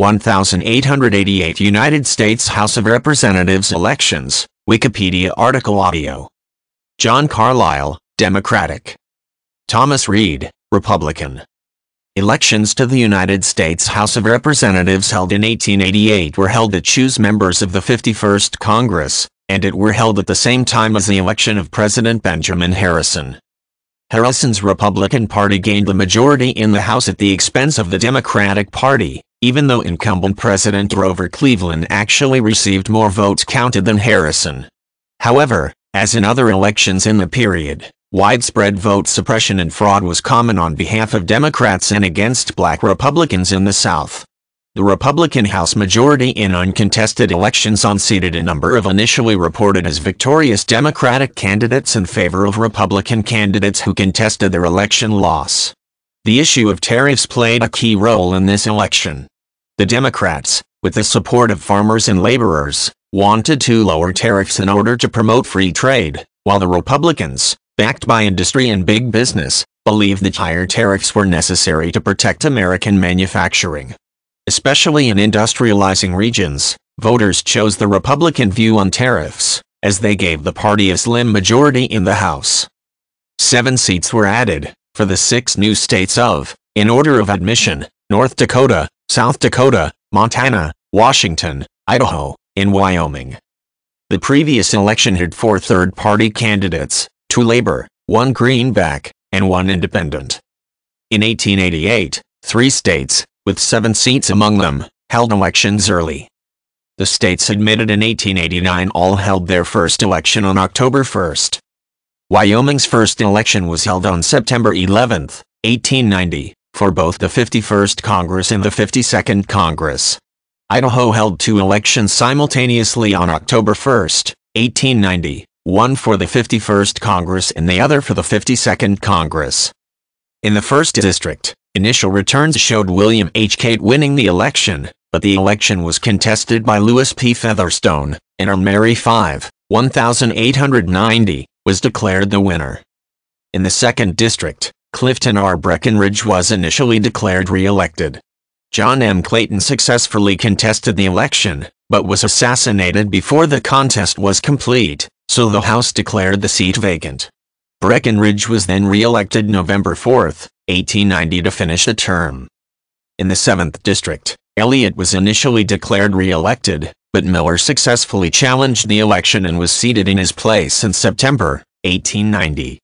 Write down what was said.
1888 United States House of Representatives elections, Wikipedia article audio. John Carlisle, Democratic. Thomas Reed, Republican. Elections to the United States House of Representatives held in 1888 were held to choose members of the 51st Congress, and it were held at the same time as the election of President Benjamin Harrison. Harrison's Republican Party gained the majority in the House at the expense of the Democratic Party, even though incumbent President Grover Cleveland actually received more votes counted than Harrison. However, as in other elections in the period, widespread vote suppression and fraud was common on behalf of Democrats and against black Republicans in the South. The Republican House majority in uncontested elections unseated a number of initially reported as victorious Democratic candidates in favor of Republican candidates who contested their election loss. The issue of tariffs played a key role in this election. The Democrats, with the support of farmers and laborers, wanted to lower tariffs in order to promote free trade, while the Republicans, backed by industry and big business, believed that higher tariffs were necessary to protect American manufacturing. Especially in industrializing regions, voters chose the Republican view on tariffs, as they gave the party a slim majority in the House. Seven seats were added, for the six new states of, in order of admission, North Dakota, South Dakota, Montana, Washington, Idaho, and Wyoming. The previous election had four third-party candidates, two Labor, one Greenback, and one Independent. In 1888, three states, with seven seats among them, held elections early. The states admitted in 1889 all held their first election on October 1. Wyoming's first election was held on September 11, 1890 for both the 51st Congress and the 52nd Congress. Idaho held two elections simultaneously on October 1, 1890, one for the 51st Congress and the other for the 52nd Congress. In the 1st District, initial returns showed William H. Cate winning the election, but the election was contested by Lewis P. Featherston, and on Mary 5, 1890, was declared the winner. In the 2nd District, Clifton R. Breckinridge was initially declared re-elected. John M. Clayton successfully contested the election, but was assassinated before the contest was complete, so the House declared the seat vacant. Breckinridge was then re-elected November 4, 1890 to finish the term. In the 7th District, Elliott was initially declared re-elected, but Miller successfully challenged the election and was seated in his place in September 1890.